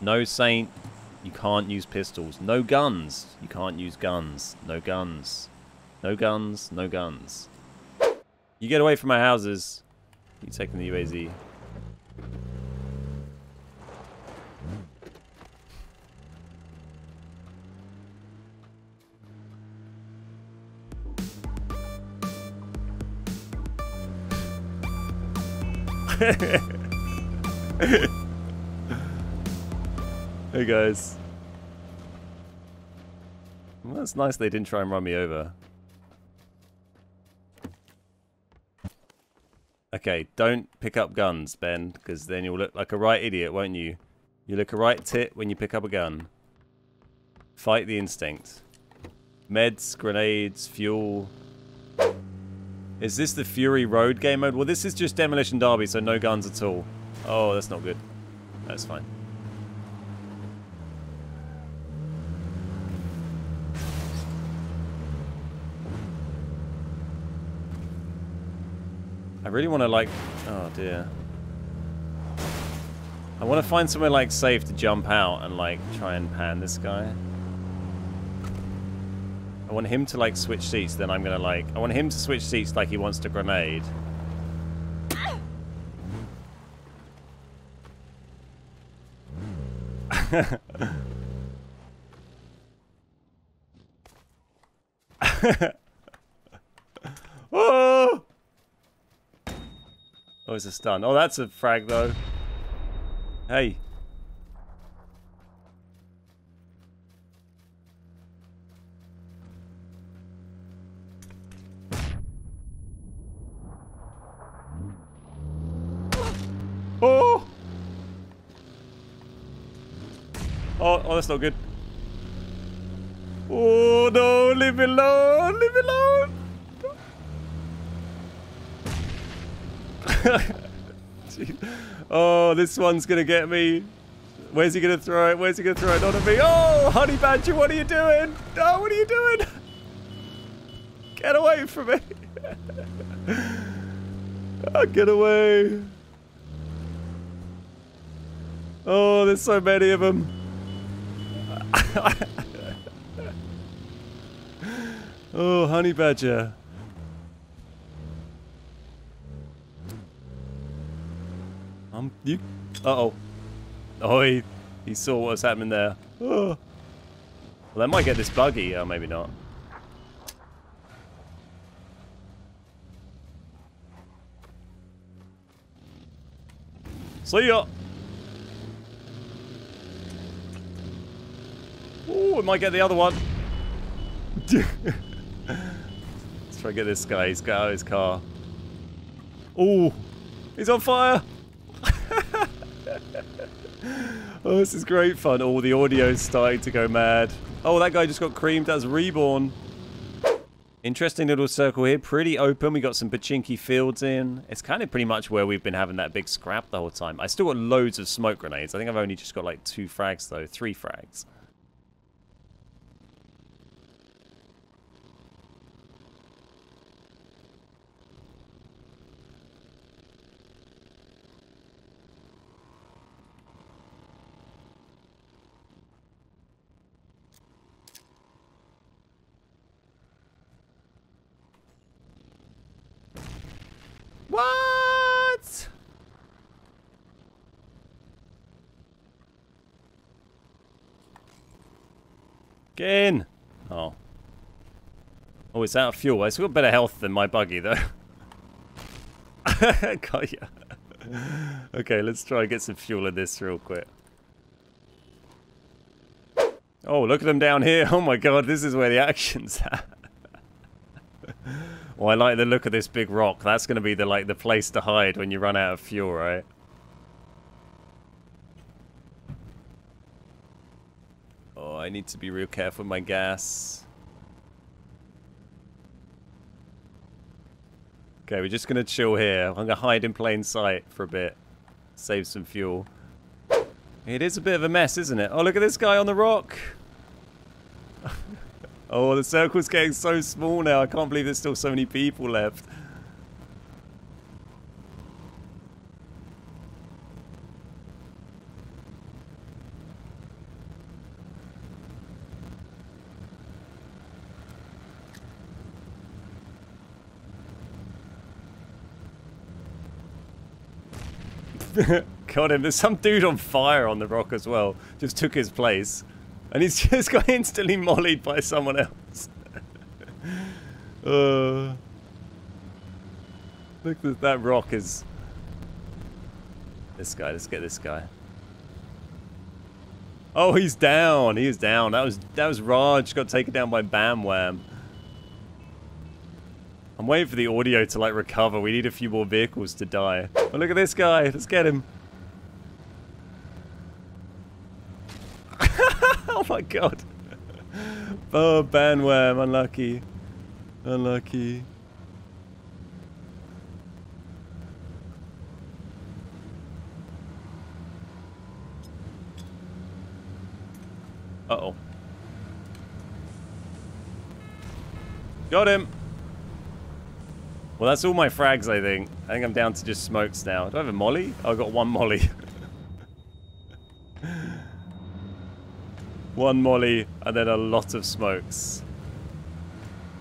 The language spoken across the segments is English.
No saint. You can't use pistols. No guns. You can't use guns. No guns. No guns. No guns. You get away from my houses. You taking the UAZ. hey guys. Well, that's nice they didn't try and run me over. Okay, don't pick up guns, Ben, because then you'll look like a right idiot, won't you? You look a right tit when you pick up a gun. Fight the instinct. Meds, grenades, fuel. Is this the Fury Road game mode? Well, this is just Demolition Derby, so no guns at all. Oh, that's not good. That's fine. I really want to like... Oh, dear. I want to find somewhere like safe to jump out and like try and pan this guy. I want him to like switch seats, then I'm gonna like... I want him to switch seats like he wants to grenade. oh! Oh, it's a stun. Oh, that's a frag though. Hey. Oh! Oh, oh, that's not good. Oh no, leave me alone, leave me alone. oh, this one's gonna get me. Where's he gonna throw it? Where's he gonna throw it? Not at me. Oh, honey badger, what are you doing? Oh, what are you doing? Get away from me. oh, get away. Oh, there's so many of them. oh, honey badger. Um, you. Uh oh. Oh, he, he saw what was happening there. Oh. Well, that might get this buggy. Oh, maybe not. See ya. Oh, it might get the other one. Let's try and get this guy. He's got out of his car. Oh, he's on fire. oh, this is great fun. Oh, the audio's starting to go mad. Oh, that guy just got creamed. That's Reborn. Interesting little circle here. Pretty open. We got some Pachinki fields in. It's kind of pretty much where we've been having that big scrap the whole time. I still got loads of smoke grenades. I think I've only just got like two frags though. Three frags. What? Get in. Oh. Oh, it's out of fuel. It's got better health than my buggy, though. got ya. Okay, let's try and get some fuel in this real quick. Oh, look at them down here. Oh my god, this is where the action's at. Oh, I like the look of this big rock. That's going to be the like the place to hide when you run out of fuel, right? Oh, I need to be real careful with my gas. Okay, we're just going to chill here. I'm going to hide in plain sight for a bit. Save some fuel. It is a bit of a mess, isn't it? Oh, look at this guy on the rock. Oh, the circle's getting so small now. I can't believe there's still so many people left. Got him. There's some dude on fire on the rock as well. Just took his place. And he's just got instantly mollied by someone else. uh, look, that, that rock is... This guy, let's get this guy. Oh, he's down. He is down. That was that was Raj got taken down by Bam Wham. I'm waiting for the audio to like recover. We need a few more vehicles to die. Oh, look at this guy. Let's get him. Oh my god. Oh, Banwham. Unlucky. Unlucky. Uh-oh. Got him. Well, that's all my frags, I think. I think I'm down to just smokes now. Do I have a molly? Oh, I've got one molly. one molly, and then a lot of smokes.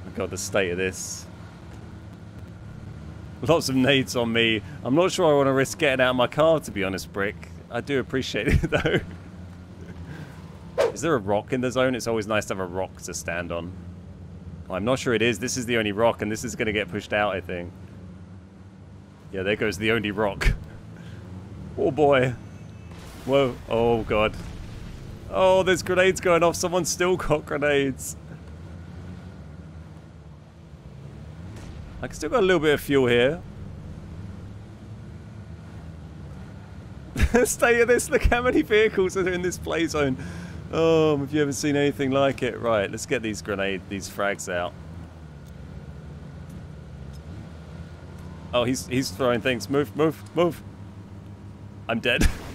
Oh god, the state of this. Lots of nades on me. I'm not sure I want to risk getting out of my car, to be honest, Brick. I do appreciate it, though. Is there a rock in the zone? It's always nice to have a rock to stand on. I'm not sure it is. This is the only rock, and this is going to get pushed out, I think. Yeah, there goes the only rock. oh, boy. Whoa. Oh, God. Oh, there's grenades going off. Someone's still got grenades. I still got a little bit of fuel here. Stay at this. Look how many vehicles are in this play zone. Oh, have you ever seen anything like it? Right, let's get these grenade, these frags out. Oh, he's he's throwing things. Move, move, move. I'm dead.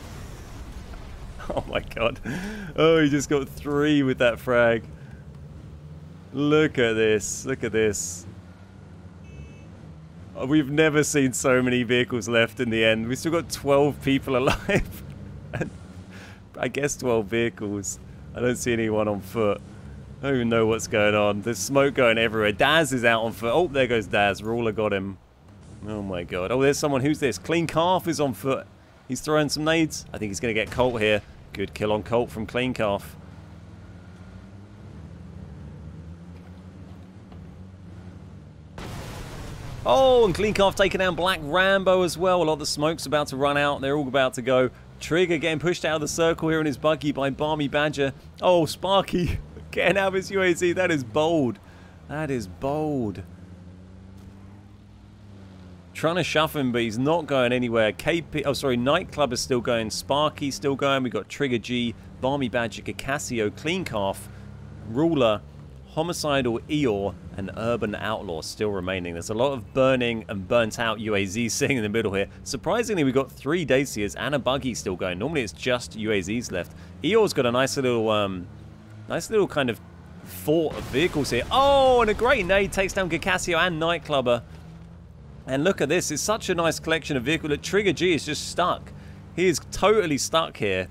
oh my god. Oh, he just got three with that frag. Look at this. Look at this. Oh, we've never seen so many vehicles left in the end. We've still got 12 people alive. and I guess 12 vehicles. I don't see anyone on foot. I don't even know what's going on. There's smoke going everywhere. Daz is out on foot. Oh, there goes Daz. Ruler got him. Oh my god. Oh, there's someone. Who's this? Clean Calf is on foot. He's throwing some nades. I think he's going to get Colt here. Good kill on Colt from Clean Calf. Oh, and Clean Calf taking down Black Rambo as well. A lot of the smoke's about to run out. They're all about to go. Trigger getting pushed out of the circle here in his buggy by Barmy Badger. Oh, Sparky getting out of his UAZ. That is bold. That is bold. Trying to shove him, but he's not going anywhere. KP, oh sorry, Nightclub is still going. Sparky still going. We've got Trigger G, Barmy Badger, Casio, Clean Calf, Ruler, Homicidal Eeyore, and Urban Outlaw still remaining. There's a lot of burning and burnt out UAZs sitting in the middle here. Surprisingly, we've got three Dacias and a Buggy still going. Normally it's just UAZs left. Eeyore's got a nice little, um, nice little kind of fort of vehicles here. Oh, and a great nade takes down Gacasio and Nightclubber. And look at this. It's such a nice collection of vehicles. Look, Trigger G is just stuck. He is totally stuck here.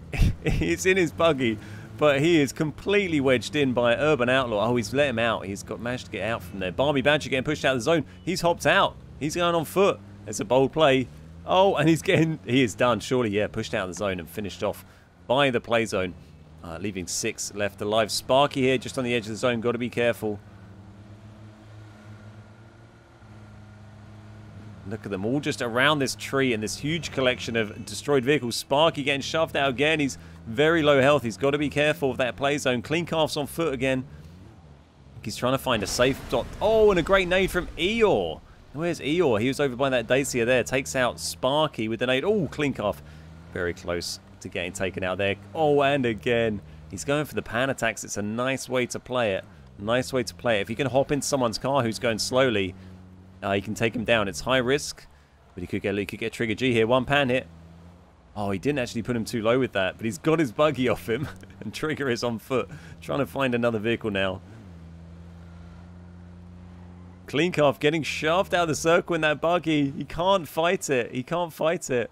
He's in his buggy but he is completely wedged in by Urban Outlaw. Oh, he's let him out. He's got managed to get out from there. Barmy Badger getting pushed out of the zone. He's hopped out. He's going on foot. It's a bold play. Oh, and he's getting... He is done, surely, yeah. Pushed out of the zone and finished off by the play zone. Uh, leaving six left alive. Sparky here, just on the edge of the zone. Got to be careful. Look at them all just around this tree and this huge collection of destroyed vehicles. Sparky getting shoved out again. He's very low health. He's got to be careful of that play zone. Clean calf's on foot again. He's trying to find a safe dot. Oh, and a great nade from Eeyore. Where's Eeyore? He was over by that Dacia there. Takes out Sparky with the nade. Oh, calf. Very close to getting taken out there. Oh, and again. He's going for the pan attacks. It's a nice way to play it. Nice way to play it. If you can hop into someone's car who's going slowly, uh, you can take him down. It's high risk, but he could get he could get Trigger G here. One pan hit. Oh, he didn't actually put him too low with that, but he's got his buggy off him, and Trigger is on foot, trying to find another vehicle now. Clean Calf getting shoved out of the circle in that buggy. He can't fight it. He can't fight it.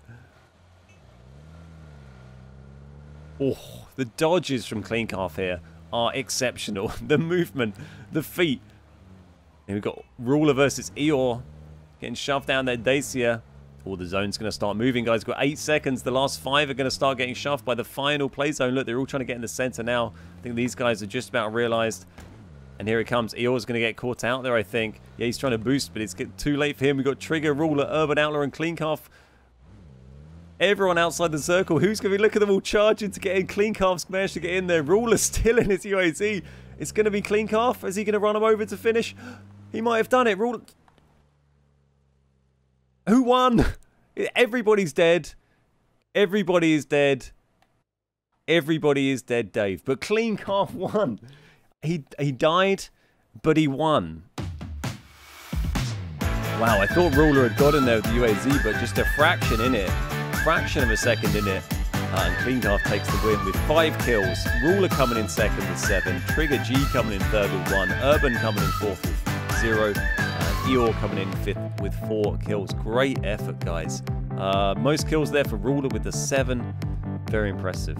Oh, the dodges from Clean Calf here are exceptional. the movement, the feet. We've got Ruler versus Eeyore getting shoved down there. Dacia All the zone's going to start moving, guys. We've got eight seconds. The last five are going to start getting shoved by the final play zone. Look, they're all trying to get in the center now. I think these guys are just about realized. And here it comes. Eeyore's going to get caught out there, I think. Yeah, he's trying to boost, but it's too late for him. We've got Trigger, Ruler, Urban Outlaw, and Cleancalf. Everyone outside the circle. Who's going to be... Look at them all charging to get in. Cleancalf's managed to get in there. Ruler still in his UAZ. It's going to be Cleancalf. Is he going to run him over to finish? He might have done it. Ruler... Who won? Everybody's dead. Everybody is dead. Everybody is dead, Dave. But Cleancalf won. He he died, but he won. Wow, I thought Ruler had got in there with the UAZ, but just a fraction in it. Fraction of a second in it. Uh, and Cleancalf takes the win with five kills. Ruler coming in second with seven. Trigger G coming in third with one. Urban coming in fourth with zero. Eeyore coming in fifth with four kills. Great effort, guys. Uh, most kills there for Ruler with the seven. Very impressive.